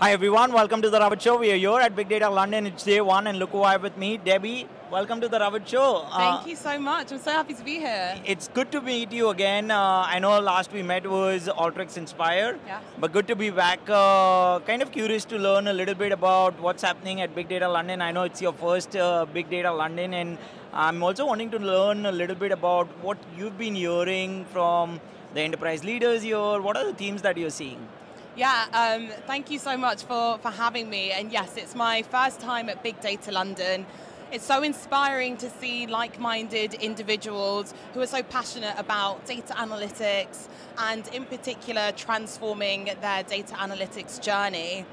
Hi everyone, welcome to the Ravit Show. We are here at Big Data London. It's day one, and look who I have with me, Debbie. Welcome to the Ravit Show. Thank uh, you so much. I'm so happy to be here. It's good to meet you again. Uh, I know last we met was Alteryx Inspire, yeah. but good to be back. Uh, kind of curious to learn a little bit about what's happening at Big Data London. I know it's your first uh, Big Data London, and I'm also wanting to learn a little bit about what you've been hearing from the enterprise leaders here. What are the themes that you're seeing? Yeah, um, thank you so much for, for having me. And yes, it's my first time at Big Data London. It's so inspiring to see like-minded individuals who are so passionate about data analytics and in particular transforming their data analytics journey.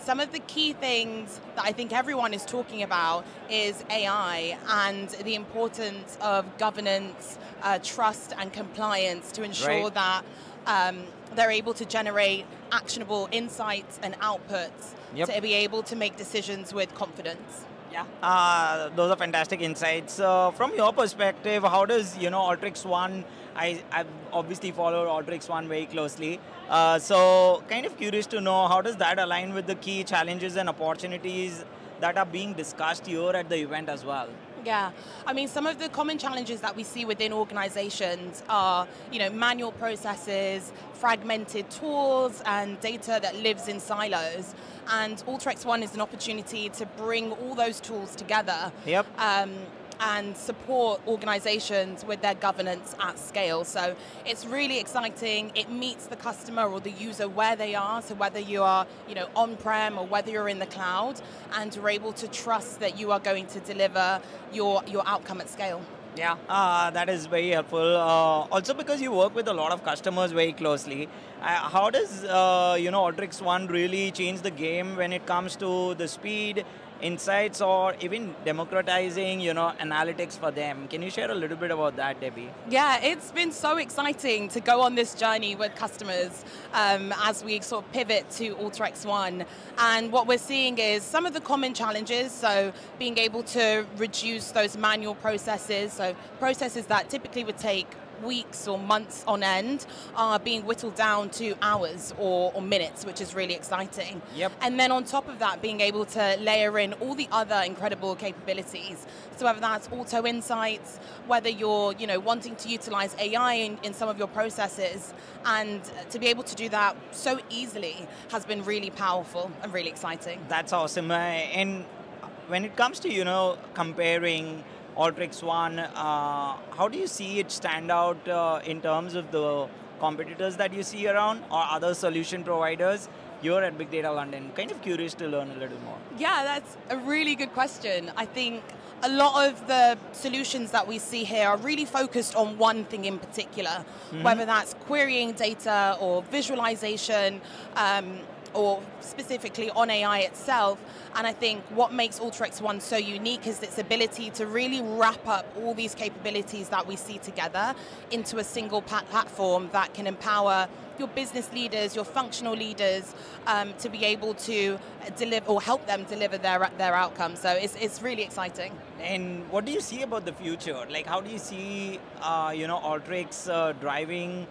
Some of the key things that I think everyone is talking about is AI and the importance of governance, uh, trust and compliance to ensure right. that um, they're able to generate actionable insights and outputs yep. to be able to make decisions with confidence. Yeah, uh, those are fantastic insights. Uh, from your perspective, how does you know Alteryx One? I I've obviously followed Alteryx One very closely. Uh, so kind of curious to know how does that align with the key challenges and opportunities that are being discussed here at the event as well. Yeah, I mean, some of the common challenges that we see within organizations are, you know, manual processes, fragmented tools, and data that lives in silos. And Alteryx One is an opportunity to bring all those tools together. Yep. Um, and support organizations with their governance at scale. So it's really exciting. It meets the customer or the user where they are, so whether you are you know, on-prem or whether you're in the cloud, and you're able to trust that you are going to deliver your, your outcome at scale. Yeah, uh, that is very helpful. Uh, also because you work with a lot of customers very closely, uh, how does uh, you know Alteryx One really change the game when it comes to the speed insights or even democratizing, you know, analytics for them. Can you share a little bit about that, Debbie? Yeah, it's been so exciting to go on this journey with customers um, as we sort of pivot to Alteryx One. And what we're seeing is some of the common challenges, so being able to reduce those manual processes, so processes that typically would take weeks or months on end are being whittled down to hours or, or, minutes, which is really exciting. Yep. And then on top of that, being able to layer in all the other incredible capabilities. So whether that's auto insights, whether you're you know wanting to utilize AI in, in some of your processes, and to be able to do that so easily has been really powerful and really exciting. That's awesome. Uh, and when it comes to you know comparing Alteryx One. Uh, how do you see it stand out uh, in terms of the competitors that you see around or other solution providers? You're at Big Data London. Kind of curious to learn a little more. Yeah, that's a really good question. I think a lot of the solutions that we see here are really focused on one thing in particular, mm -hmm. whether that's querying data or visualization. Um, or specifically on AI itself. And I think what makes Alteryx One so unique is its ability to really wrap up all these capabilities that we see together into a single platform that can empower your business leaders, your functional leaders, um, to be able to deliver or help them deliver their their outcomes. So it's, it's really exciting. And what do you see about the future? Like, how do you see, uh, you know, Alteryx uh, driving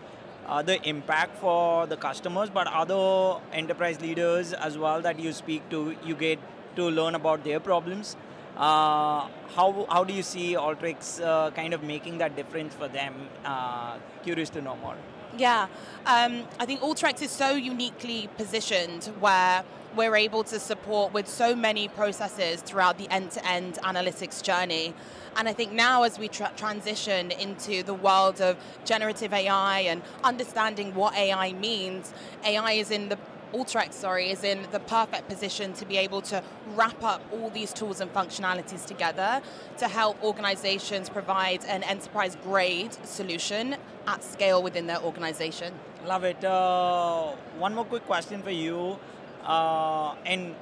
the impact for the customers, but other enterprise leaders as well that you speak to, you get to learn about their problems. Uh, how, how do you see Alteryx uh, kind of making that difference for them? Uh, curious to know more. Yeah, um, I think Alteryx is so uniquely positioned where we're able to support with so many processes throughout the end-to-end analytics journey. And I think now as we tra transition into the world of generative AI and understanding what AI means, AI is in the Alteryx, sorry, is in the perfect position to be able to wrap up all these tools and functionalities together to help organizations provide an enterprise grade solution at scale within their organization. Love it. Uh, one more quick question for you. Uh, and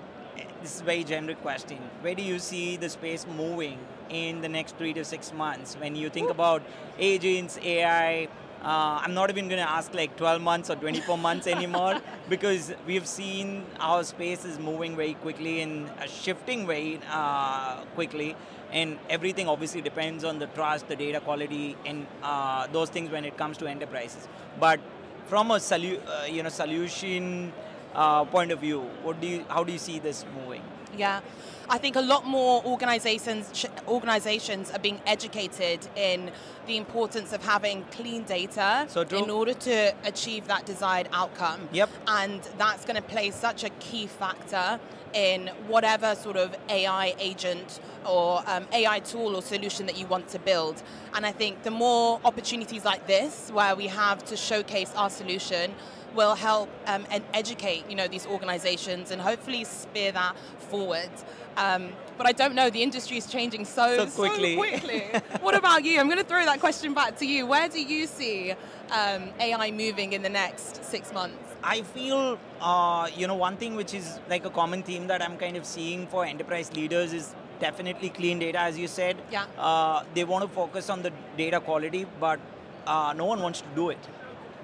this is a very generic question. Where do you see the space moving in the next three to six months when you think about agents, AI? Uh, I'm not even going to ask like 12 months or 24 months anymore because we've seen our space is moving very quickly and uh, shifting very uh, quickly. And everything obviously depends on the trust, the data quality, and uh, those things when it comes to enterprises. But from a solu- uh, you know solution uh, point of view, what do you, how do you see this moving? Yeah. I think a lot more organizations organizations are being educated in the importance of having clean data so in order to achieve that desired outcome. Yep. And that's going to play such a key factor in whatever sort of AI agent or um, AI tool or solution that you want to build. And I think the more opportunities like this, where we have to showcase our solution, will help um, and educate you know these organizations and hopefully spear that forward. Um, but I don't know, the industry is changing so, so quickly. So quickly. what about you? I'm going to throw that question back to you. Where do you see um, AI moving in the next six months? I feel, uh, you know, one thing which is like a common theme that I'm kind of seeing for enterprise leaders is definitely clean data, as you said. Yeah. Uh, they want to focus on the data quality, but uh, no one wants to do it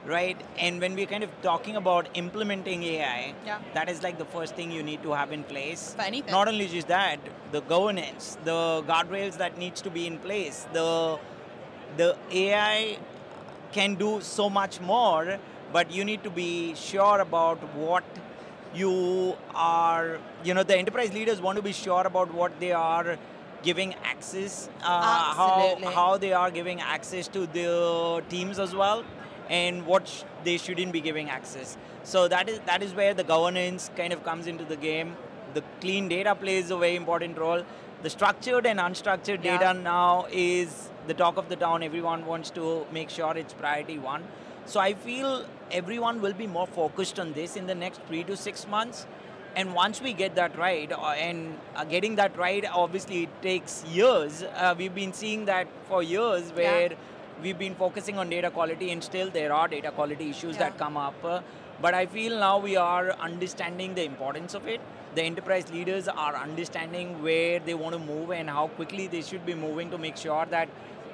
right? And when we're kind of talking about implementing AI, yeah. that is like the first thing you need to have in place. For anything. Not only just that, the governance, the guardrails that needs to be in place, the the AI can do so much more, but you need to be sure about what you are, you know, the enterprise leaders want to be sure about what they are giving access, uh, how, how they are giving access to the teams as well and what sh they shouldn't be giving access. So that is that is where the governance kind of comes into the game. The clean data plays a very important role. The structured and unstructured yeah. data now is the talk of the town. Everyone wants to make sure it's priority one. So I feel everyone will be more focused on this in the next three to six months. And once we get that right, uh, and uh, getting that right, obviously it takes years. Uh, we've been seeing that for years where yeah we've been focusing on data quality and still there are data quality issues yeah. that come up. Uh, but I feel now we are understanding the importance of it. The enterprise leaders are understanding where they want to move and how quickly they should be moving to make sure that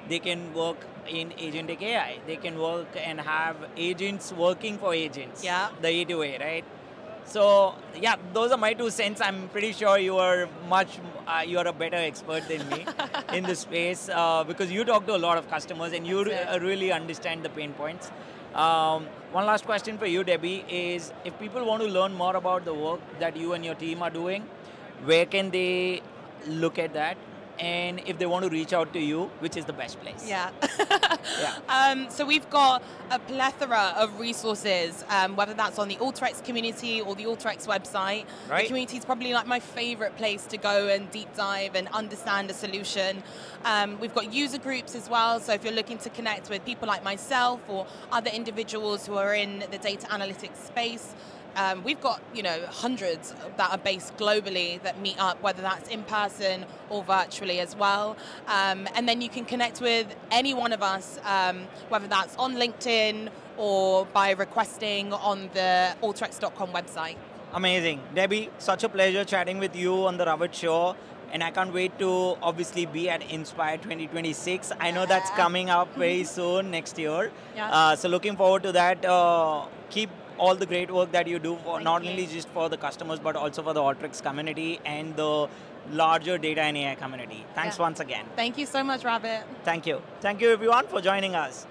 they can work in agentic AI. They can work and have agents working for agents. Yeah. The A2A, right? So yeah, those are my two cents. I'm pretty sure you are much, uh, you are a better expert than me in this space uh, because you talk to a lot of customers and you re- really understand the pain points. Um, one last question for you, Debbie, is if people want to learn more about the work that you and your team are doing, where can they look at that? And if they want to reach out to you, which is the best place? Yeah. yeah. Um, so we've got a plethora of resources, um, whether that's on the Alteryx community or the Alteryx website. Right. The community is probably like my favorite place to go and deep dive and understand a solution. Um, we've got user groups as well, so if you're looking to connect with people like myself or other individuals who are in the data analytics space, um, we've got you know hundreds that are based globally that meet up, whether that's in person or virtually as well. Um, and then you can connect with any one of us, um, whether that's on LinkedIn or by requesting on the Alteryx.com website. Amazing. Debbie, such a pleasure chatting with you on the Ravit Show. And I can't wait to obviously be at Inspire 2026. I know that's coming up very soon next year. Yeah. Uh, so looking forward to that. Uh, keep all the great work that you do for Thank not you. only just for the customers but also for the Alteryx community and the larger data and AI community. Thanks yeah. once again. Thank you so much, Robert. Thank you. Thank you everyone for joining us.